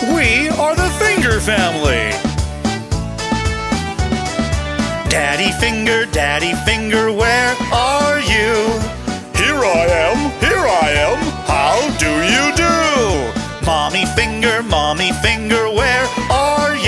We are the Finger family. Daddy Finger, Daddy Finger, where are you? Here I am, here I am. How do you do? Mommy Finger, Mommy Finger, where are you?